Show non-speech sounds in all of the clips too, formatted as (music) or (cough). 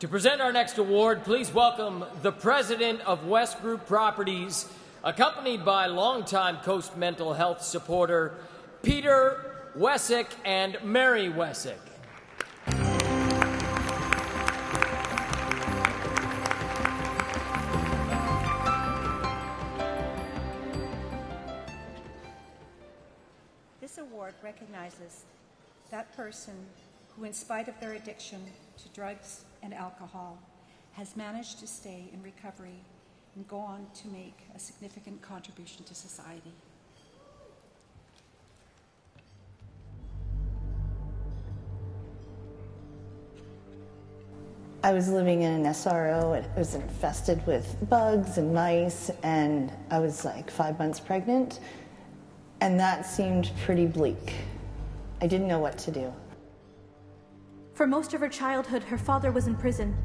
To present our next award, please welcome the president of Wesgroup Properties, accompanied by longtime Coast mental health supporter Peter Wesik and Mary Wesik. This award recognizes that person who, in spite of their addiction to drugs and alcohol, has managed to stay in recovery and go on to make a significant contribution to society. I was living in an SRO. It was infested with bugs and mice, and I was like five months pregnant, and that seemed pretty bleak. I didn't know what to do. For most of her childhood, her father was in prison.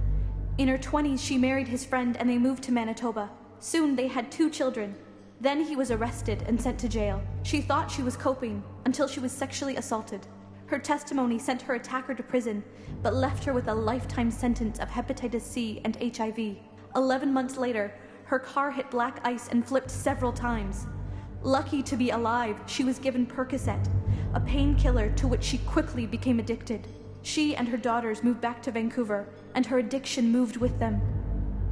In her 20s, she married his friend and they moved to Manitoba. Soon they had two children. Then he was arrested and sent to jail. She thought she was coping until she was sexually assaulted. Her testimony sent her attacker to prison, but left her with a lifetime sentence of hepatitis C and HIV. Eleven months later, her car hit black ice and flipped several times. Lucky to be alive, she was given Percocet, a painkiller to which she quickly became addicted. She and her daughters moved back to Vancouver, and her addiction moved with them.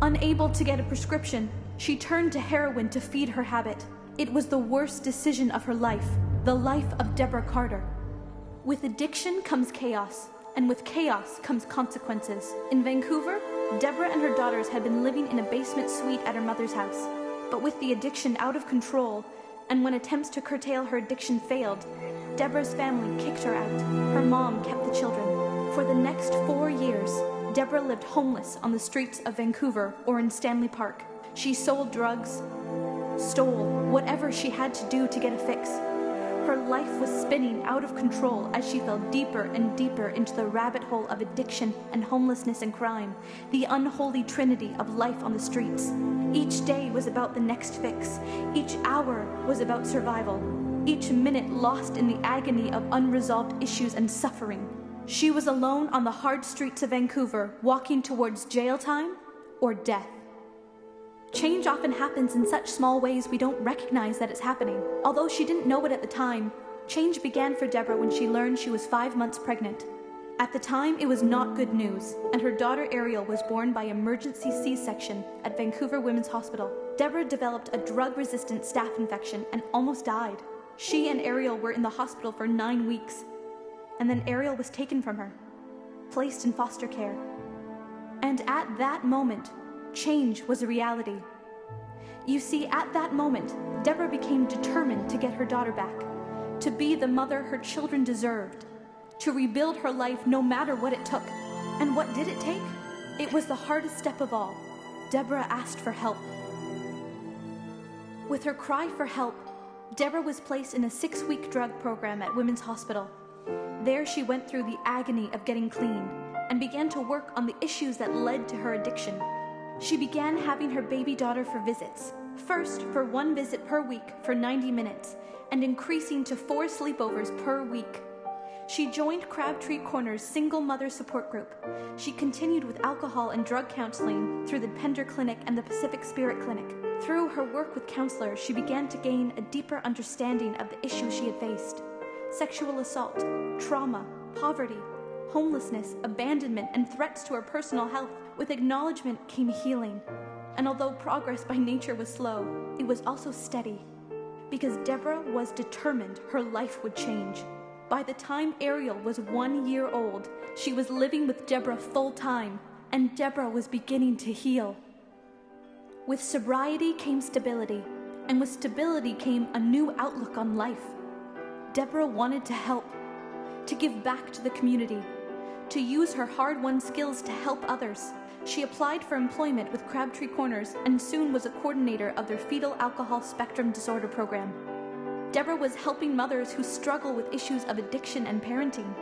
Unable to get a prescription, she turned to heroin to feed her habit. It was the worst decision of her life, the life of Deborah Carter. With addiction comes chaos, and with chaos comes consequences. In Vancouver, Deborah and her daughters had been living in a basement suite at her mother's house. But with the addiction out of control, and when attempts to curtail her addiction failed, Deborah's family kicked her out. Her mom kept the children. For the next four years, Deborah lived homeless on the streets of Vancouver or in Stanley Park. She sold drugs, stole whatever she had to do to get a fix. Her life was spinning out of control as she fell deeper and deeper into the rabbit hole of addiction and homelessness and crime, the unholy trinity of life on the streets. Each day was about the next fix, each hour was about survival, each minute lost in the agony of unresolved issues and suffering. She was alone on the hard streets of Vancouver, walking towards jail time or death. Change often happens in such small ways we don't recognize that it's happening. Although she didn't know it at the time, change began for Deborah when she learned she was five months pregnant. At the time, it was not good news, and her daughter Ariel was born by emergency C section at Vancouver Women's Hospital. Deborah developed a drug resistant staph infection and almost died. She and Ariel were in the hospital for nine weeks, and then Ariel was taken from her, placed in foster care. And at that moment, change was a reality. You see, at that moment, Deborah became determined to get her daughter back, to be the mother her children deserved, to rebuild her life no matter what it took. And what did it take? It was the hardest step of all. Deborah asked for help. With her cry for help, Deborah was placed in a six week drug program at Women's Hospital. There, she went through the agony of getting clean and began to work on the issues that led to her addiction. She began having her baby daughter for visits, first for one visit per week for 90 minutes, and increasing to four sleepovers per week. She joined Crabtree Corner's single mother support group. She continued with alcohol and drug counseling through the Pender Clinic and the Pacific Spirit Clinic. Through her work with counselors, she began to gain a deeper understanding of the issues she had faced sexual assault, trauma, poverty, homelessness, abandonment, and threats to her personal health. With acknowledgement came healing. And although progress by nature was slow, it was also steady. Because Deborah was determined her life would change. By the time Ariel was one year old, she was living with Deborah full time, and Deborah was beginning to heal. With sobriety came stability, and with stability came a new outlook on life. Deborah wanted to help, to give back to the community, to use her hard won skills to help others. She applied for employment with Crabtree Corners and soon was a coordinator of their fetal alcohol spectrum disorder program. Deborah was helping mothers who struggle with issues of addiction and parenting.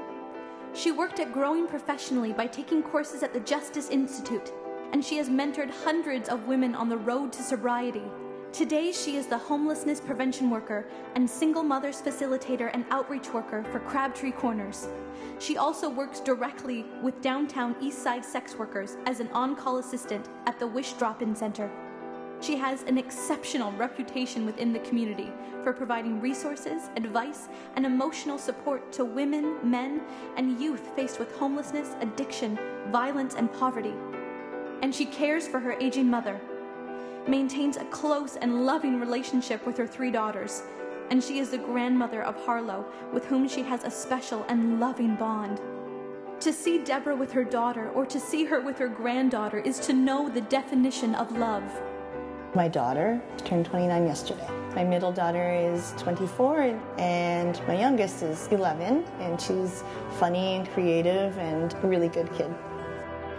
She worked at growing professionally by taking courses at the Justice Institute, and she has mentored hundreds of women on the road to sobriety. Today, she is the homelessness prevention worker and single mothers facilitator and outreach worker for Crabtree Corners. She also works directly with downtown Eastside sex workers as an on call assistant at the Wish Drop In Center. She has an exceptional reputation within the community for providing resources, advice, and emotional support to women, men, and youth faced with homelessness, addiction, violence, and poverty. And she cares for her aging mother, maintains a close and loving relationship with her three daughters, and she is the grandmother of Harlow, with whom she has a special and loving bond. To see Deborah with her daughter or to see her with her granddaughter is to know the definition of love. My daughter turned 29 yesterday. My middle daughter is 24 and my youngest is 11 and she's funny and creative and a really good kid.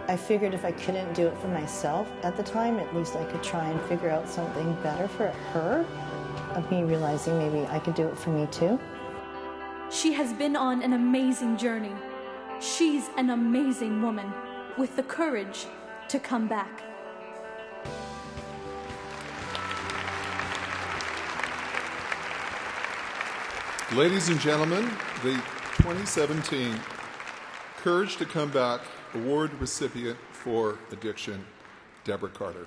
I figured if I couldn't do it for myself at the time, at least I could try and figure out something better for her. Of me realizing maybe I could do it for me too. She has been on an amazing journey. She's an amazing woman with the courage to come back. Ladies and gentlemen, the 2017 Courage to Come Back Award recipient for addiction, Deborah Carter.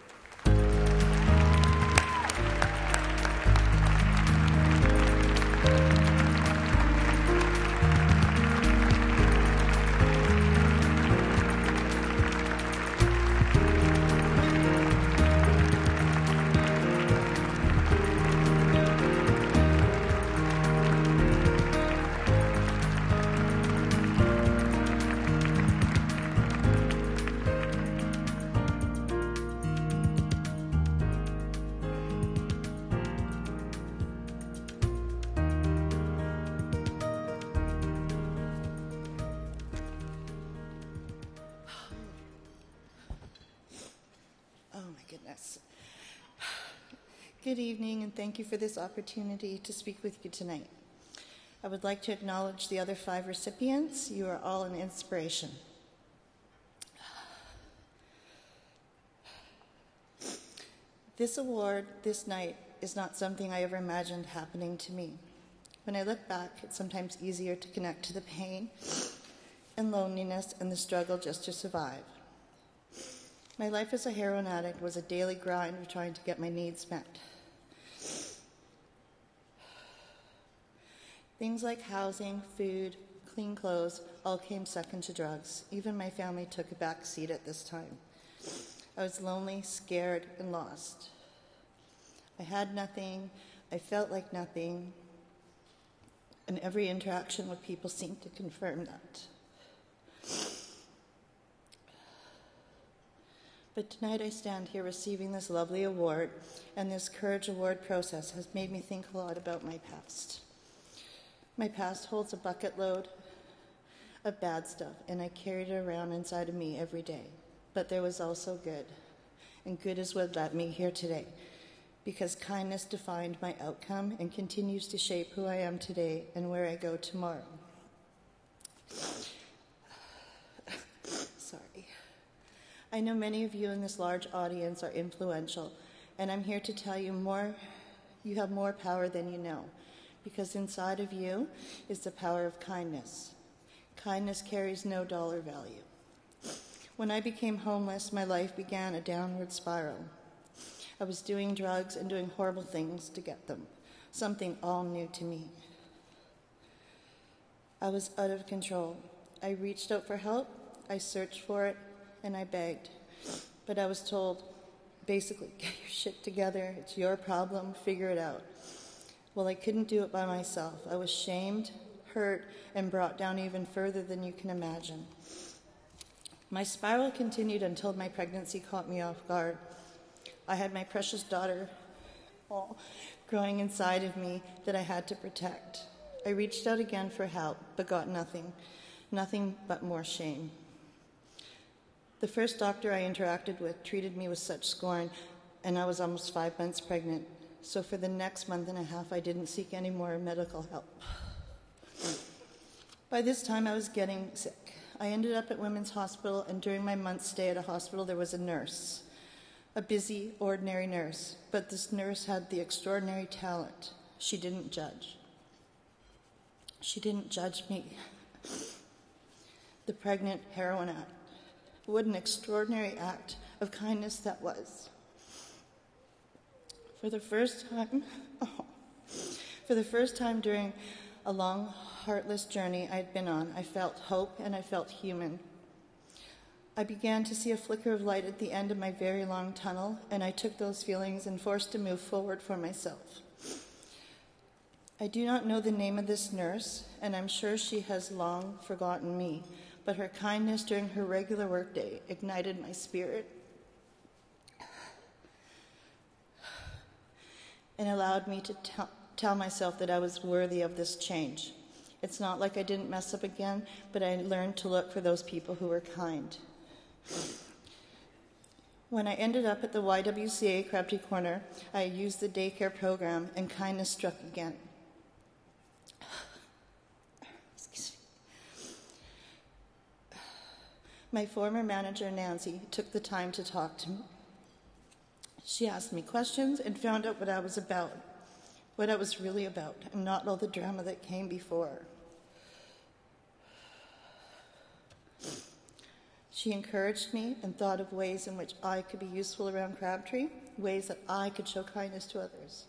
Goodness. (sighs) Good evening, and thank you for this opportunity to speak with you tonight. I would like to acknowledge the other five recipients. You are all an inspiration. (sighs) This award this night is not something I ever imagined happening to me. When I look back, it's sometimes easier to connect to the pain and loneliness and the struggle just to survive. My life as a heroin addict was a daily grind of trying to get my needs met. Things like housing, food, clean clothes all came second to drugs. Even my family took a back seat at this time. I was lonely, scared, and lost. I had nothing. I felt like nothing. And every interaction with people seemed to confirm that. But tonight I stand here receiving this lovely award, and this Courage Award process has made me think a lot about my past. My past holds a bucket load of bad stuff, and I carried it around inside of me every day. But there was also good, and good is what led me here today, because kindness defined my outcome and continues to shape who I am today and where I go tomorrow. I know many of you in this large audience are influential, and I'm here to tell you more. You have more power than you know, because inside of you is the power of kindness. Kindness carries no dollar value. When I became homeless, my life began a downward spiral. I was doing drugs and doing horrible things to get them, something all new to me. I was out of control. I reached out for help, I searched for it, and I begged. But I was told, basically, (laughs) get your shit together. It's your problem. Figure it out. Well, I couldn't do it by myself. I was shamed, hurt, and brought down even further than you can imagine. My spiral continued until my pregnancy caught me off guard. I had my precious daughter growing inside of me that I had to protect. I reached out again for help, but got nothing. Nothing but more shame. The first doctor I interacted with treated me with such scorn, and I was almost five months pregnant. So for the next month and a half, I didn't seek any more medical help. By this time, I was getting sick. I ended up at Women's Hospital, and during my month's stay at a hospital, there was a nurse. a busy, ordinary nurse, but this nurse had the extraordinary talent. She didn't judge. She didn't judge me. The pregnant heroin act. What an extraordinary act of kindness that was. For the first time, (laughs) oh, for the first time during a long, heartless journey I'd been on, I felt hope and I felt human. I began to see a flicker of light at the end of my very long tunnel, and I took those feelings and forced to move forward for myself. I do not know the name of this nurse, and I'm sure she has long forgotten me, but her kindness during her regular workday ignited my spirit and allowed me to tell, tell myself that I was worthy of this change. It's not like I didn't mess up again, but I learned to look for those people who were kind. When I ended up at the YWCA Crabtree Corner, I used the daycare program and kindness struck again. My former manager, Nancy, took the time to talk to me. She asked me questions and found out what I was about, what I was really about, and not all the drama that came before. She encouraged me and thought of ways in which I could be useful around Crabtree, ways that I could show kindness to others.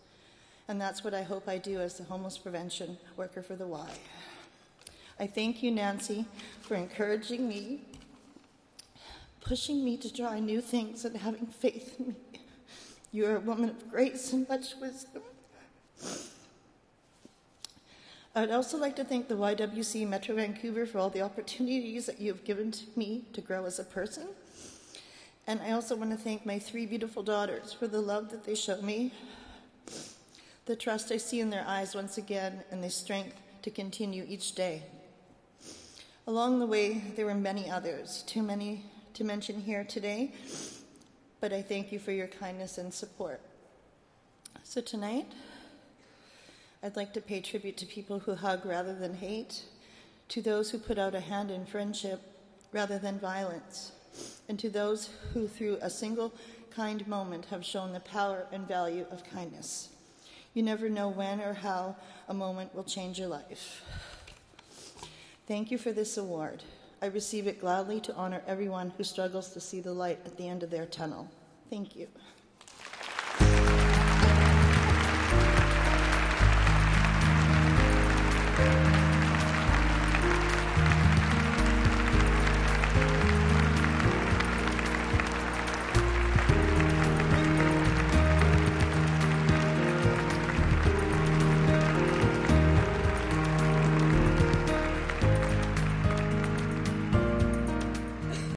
And that's what I hope I do as the homeless prevention worker for the Y. I thank you, Nancy, for encouraging me, pushing me to try new things, and having faith in me. You are a woman of grace and much wisdom. I would also like to thank the YWCA Metro Vancouver for all the opportunities that you have given to me to grow as a person. And I also want to thank my three beautiful daughters for the love that they show me, the trust I see in their eyes once again, and the strength to continue each day. Along the way, there were many others, too many to mention here today, but I thank you for your kindness and support. So tonight, I'd like to pay tribute to people who hug rather than hate, to those who put out a hand in friendship rather than violence, and to those who, through a single kind moment, have shown the power and value of kindness. You never know when or how a moment will change your life. Thank you for this award. I receive it gladly to honor everyone who struggles to see the light at the end of their tunnel. Thank you.